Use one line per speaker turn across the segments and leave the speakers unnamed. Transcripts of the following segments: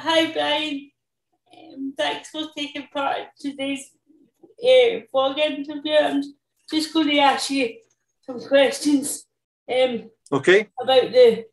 hi, Brian. Um, thanks for taking part in today's uh, vlog interview. I'm just going to ask you some questions. Um,
okay.
About the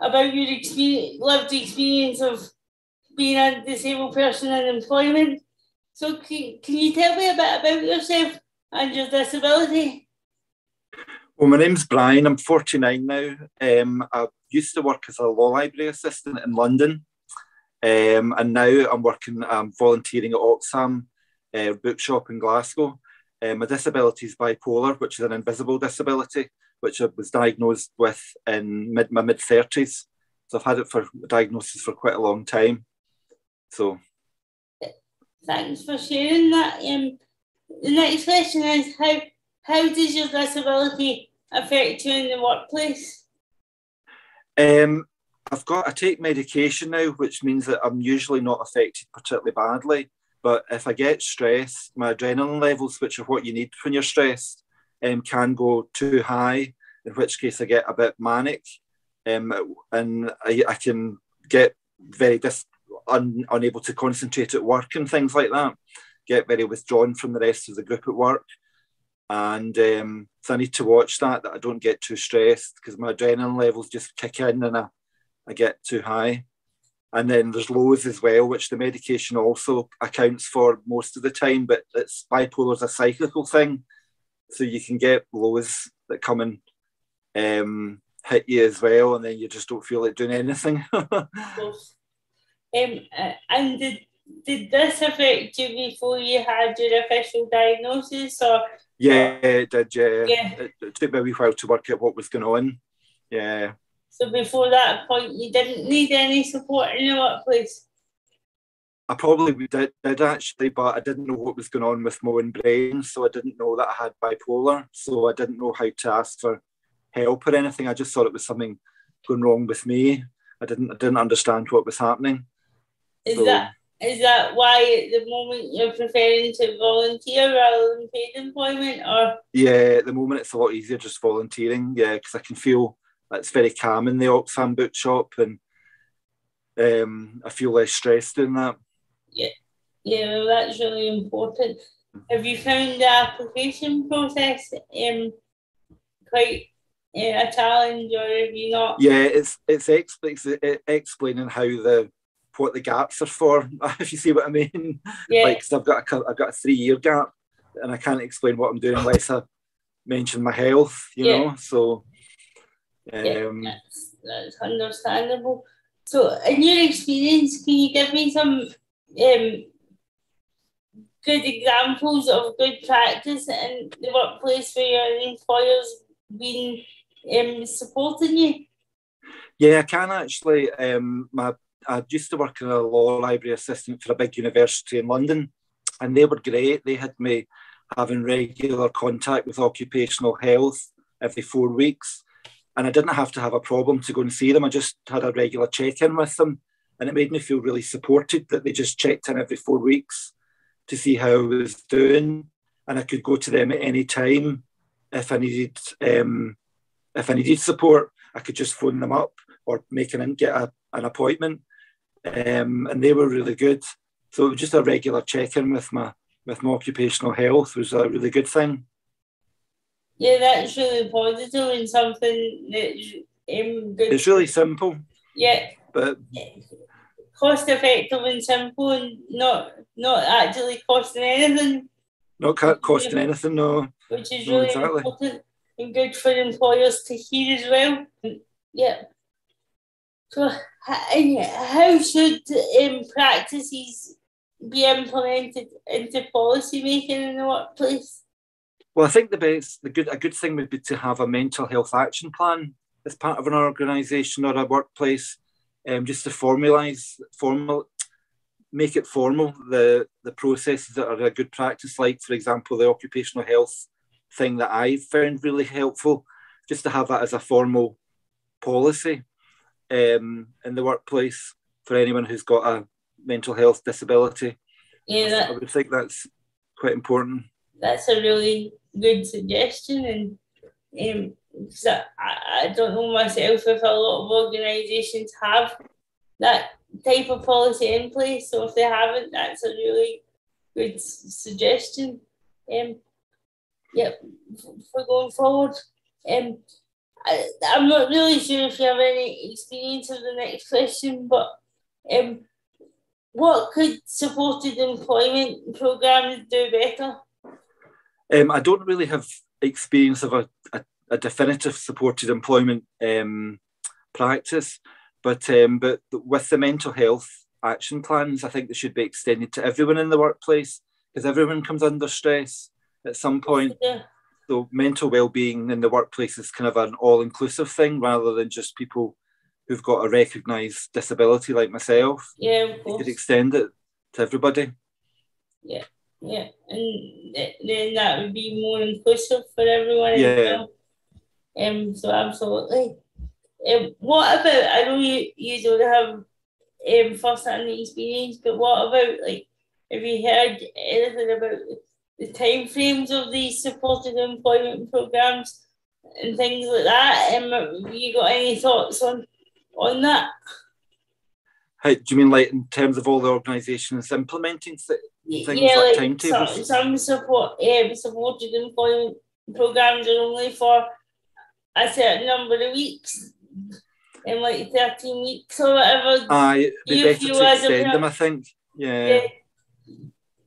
about your experience, lived experience of being a disabled person in employment. So, can, can you tell me a bit about yourself and your disability?
Well, my name's Brian. I'm 49 now. Um, I used to work as a law library assistant in London, um, and now I'm working, um, volunteering at Oxfam uh, Bookshop in Glasgow. Um, my disability is bipolar, which is an invisible disability, which I was diagnosed with in mid, my mid 30s. So I've had it for diagnosis for quite a long time. So,
thanks for sharing that. Um, the next question is how how does your disability affect you in the workplace?
Um, I've got I take medication now, which means that I'm usually not affected particularly badly. But if I get stressed, my adrenaline levels, which are what you need when you're stressed, um, can go too high, in which case I get a bit manic, um, and I, I can get very dis- un- unable to concentrate at work and things like that. Get very withdrawn from the rest of the group at work, and um, so I need to watch that that I don't get too stressed because my adrenaline levels just kick in and I, I get too high. And then there's lows as well, which the medication also accounts for most of the time, but it's bipolar is a cyclical thing. So you can get lows that come and um, hit you as well, and then you just don't feel like doing anything. um,
uh, and did, did this affect you before you had your official diagnosis? Or
yeah, it did.
Yeah, yeah.
It, it took me a wee while to work out what was going on. Yeah.
So before that point, you didn't need any support in the workplace?
I probably did, did actually, but I didn't know what was going on with my own brain. So I didn't know that I had bipolar. So I didn't know how to ask for help or anything. I just thought it was something going wrong with me. I didn't I didn't understand what was happening.
Is so, that is that why at the moment you're preferring to volunteer rather than paid employment or
yeah at the moment it's a lot easier just volunteering yeah because i can feel it's very calm in the Oxfam bookshop, and um, I feel less stressed in that.
Yeah, yeah, well, that's really important. Have you found the application process um, quite uh, a challenge, or have you not?
Yeah, it's it's, expl- it's explaining how the what the gaps are for, if you see what I mean. Yeah. Like, i I've got a I've got a three year gap, and I can't explain what I'm doing unless I mention my health. You yeah. know, so
um, yeah, that's, that's understandable. So, in your experience, can you give me some um, good examples of good practice in the workplace where your employers been um, supporting you?
Yeah, I can actually. Um, my, I used to work in a law library assistant for a big university in London, and they were great. They had me having regular contact with occupational health every four weeks and I didn't have to have a problem to go and see them. I just had a regular check in with them, and it made me feel really supported that they just checked in every four weeks to see how I was doing, and I could go to them at any time if I needed um, if I needed support. I could just phone them up or make an get a, an appointment, um, and they were really good. So just a regular check in with my with my occupational health was a really good thing.
Yeah, that's really positive and something that's um, good.
It's really simple.
Yeah.
But
cost effective and simple and not not actually costing anything.
Not costing anything, no.
Which is no, really exactly. important and good for employers to hear as well. Yeah. So, how should um, practices be implemented into policy making in the workplace?
Well, I think the best, the good, a good thing would be to have a mental health action plan as part of an organisation or a workplace, um, just to formalise, formal, make it formal the the processes that are a good practice. Like, for example, the occupational health thing that I found really helpful, just to have that as a formal policy um, in the workplace for anyone who's got a mental health disability.
Yeah, that,
I would think that's quite important.
That's a really good suggestion and um, I, I don't know myself if a lot of organisations have that type of policy in place. So if they haven't, that's a really good suggestion. Um, yep, for going forward. Um, I, I'm not really sure if you have any experience of the next question, but um, what could supported employment programs do better?
Um, I don't really have experience of a, a, a definitive supported employment um, practice, but um, but with the mental health action plans, I think they should be extended to everyone in the workplace because everyone comes under stress at some point. Yeah. So mental well-being in the workplace is kind of an all-inclusive thing rather than just people who've got a recognised disability like myself.
Yeah, of course.
you could extend it to everybody.
Yeah, yeah, and then that would be more inclusive for everyone.
Yeah.
Um. So absolutely. Um, what about? I know you you don't have um first-hand experience, but what about like? Have you heard anything about the time frames of these supported employment programs and things like that? Um, have you got any thoughts on on that?
How, do you mean like in terms of all the organisations implementing things yeah, like, like timetables?
Some, some support um, supported employment programs are only for a certain number of weeks in like 13 weeks or whatever.
Aye, it'd be better to extend them, I think. Yeah. yeah.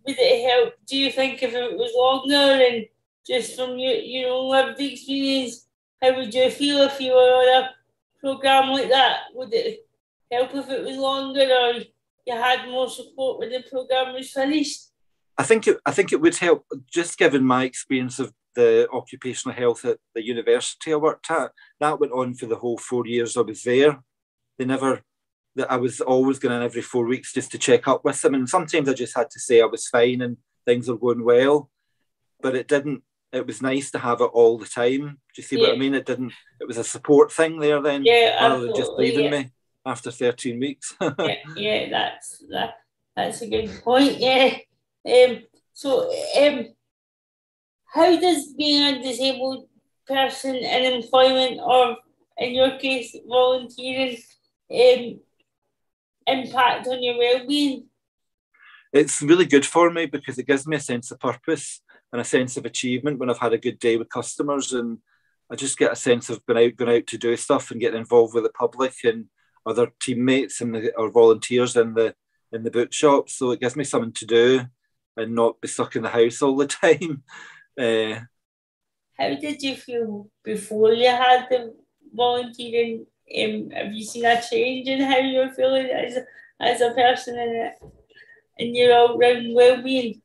Would it help? Do you think if it was longer and just from your, your own lived experience, how would you feel if you were on a program like that? Would it help if it was longer or you had more support when the program was finished?
I think it, I think it would help just given my experience of the occupational health at the university I worked at. That went on for the whole four years I was there. They never that I was always going in every four weeks just to check up with them. And sometimes I just had to say I was fine and things were going well. But it didn't it was nice to have it all the time. Do you see yeah. what I mean? It didn't it was a support thing there then
yeah, rather than
just leaving yeah. me after 13 weeks.
yeah, yeah, that's that that's a good point. Yeah. Um so um how does being a disabled person in employment or in your case volunteering um, impact on your well-being?
It's really good for me because it gives me a sense of purpose and a sense of achievement when I've had a good day with customers and I just get a sense of being out, going out to do stuff and getting involved with the public and other teammates and the, or volunteers in the in the bookshop. So it gives me something to do and not be stuck in the house all the time. Uh,
How did you feel before you had the volunteering? Um, have you seen a change in how you're feeling as a, as a person in, in your all round well being?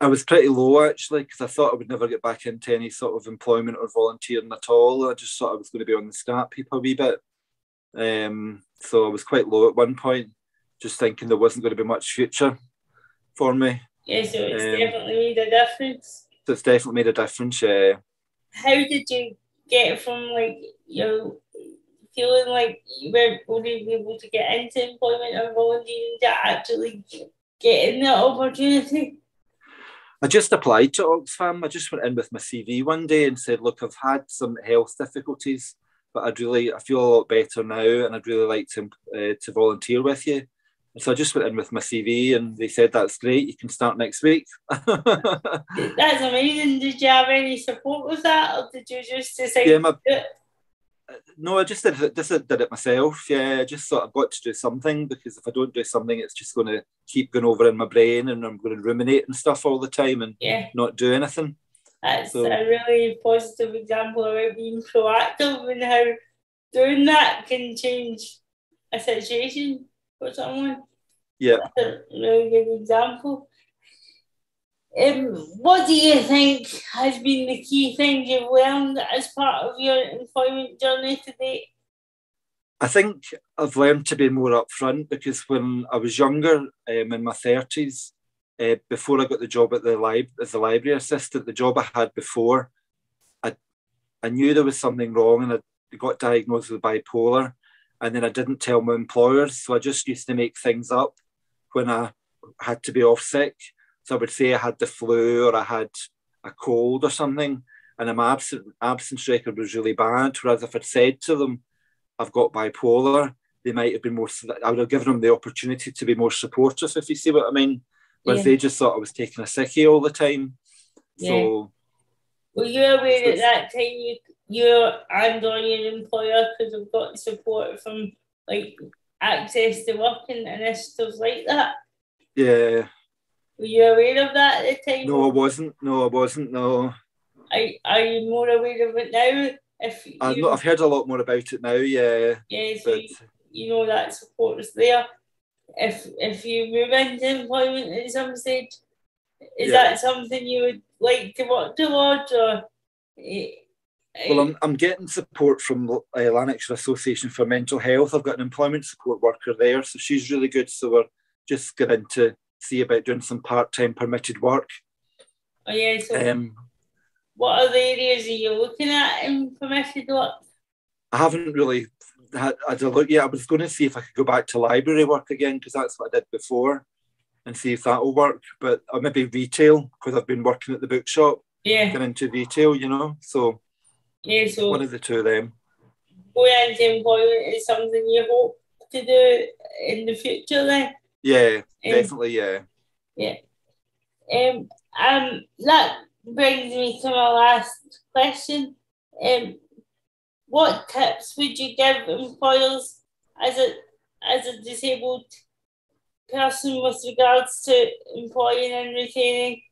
I was pretty low actually because I thought I would never get back into any sort of employment or volunteering at all. I just thought I was going to be on the scrap heap a wee bit. Um, so I was quite low at one point, just thinking there wasn't going to be much future for me.
Yeah, so it's um, definitely made a difference.
So it's definitely made a difference. Yeah.
How did you get from like you know feeling like you weren't going to be able to get into employment or volunteering to actually getting that opportunity?
I just applied to Oxfam. I just went in with my CV one day and said, "Look, I've had some health difficulties, but I'd really, I feel a lot better now, and I'd really like to uh, to volunteer with you." And so I just went in with my CV, and they said, "That's great. You can start next week."
That's amazing. Did you have any support with that, or did you just decide? Yeah, my,
no, I just did it, just did it myself. Yeah, I just thought I've got to do something because if I don't do something, it's just going to keep going over in my brain, and I'm going to ruminate and stuff all the time and
yeah.
not do anything.
That's so, a really positive example about being proactive and how doing that can change a situation for someone.
Yeah,
That's a really good example. Um, what do you think has been the key thing you've learned as part of your employment journey today?
I think I've learned to be more upfront because when I was younger, um, in my thirties, uh, before I got the job at the lib as a library assistant, the job I had before, I I knew there was something wrong and I got diagnosed with bipolar, and then I didn't tell my employers, so I just used to make things up when I had to be off sick. So I would say I had the flu or I had a cold or something, and my absent, absence record was really bad. Whereas if I'd said to them, I've got bipolar, they might have been more. I would have given them the opportunity to be more supportive, if you see what I mean. Whereas yeah. they just thought I was taking a sickie all the time. Yeah. So,
were you aware at that time you you and or your employer because could have got support from like access to work and initiatives like that?
Yeah.
Were you aware of that at the time?
No, I wasn't. No, I wasn't. No.
Are, are you more aware of it now? If you,
I've, not, I've heard a lot more about it now. Yeah.
Yeah. So but, you, you know that support is there. If if you move into employment at some stage, is yeah. that something you would like to work towards, or?
Well, I'm, I'm getting support from uh, Lanarkshire Association for Mental Health. I've got an employment support worker there, so she's really good. So we're just going to see about doing some part time permitted work.
Oh yeah. So um, what are the areas are you looking at in permitted work?
I haven't really had, had a look yet. I was going to see if I could go back to library work again because that's what I did before, and see if that will work. But or maybe retail because I've been working at the bookshop.
Yeah.
Getting into retail, you know. So
yeah, so
one of the two of them.
Going into employment is something you hope to do in the future then?
Yeah, um, definitely, yeah.
Yeah. Um, um, that brings me to my last question. Um, what tips would you give employers as a as a disabled person with regards to employing and retaining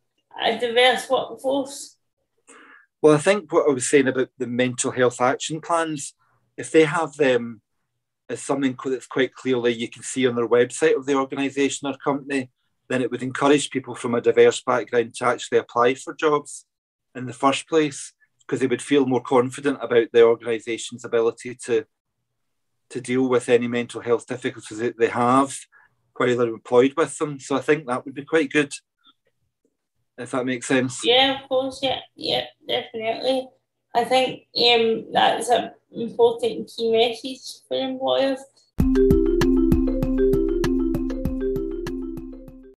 a diverse workforce?
Well, I think what I was saying about the mental health action plans, if they have them as something that's quite clearly you can see on their website of the organisation or company, then it would encourage people from a diverse background to actually apply for jobs in the first place because they would feel more confident about the organisation's ability to to deal with any mental health difficulties that they have while they're employed with them. So I think that would be quite good if that makes sense.
Yeah, of course. Yeah, yeah, definitely. I think um, that's an important key message for employers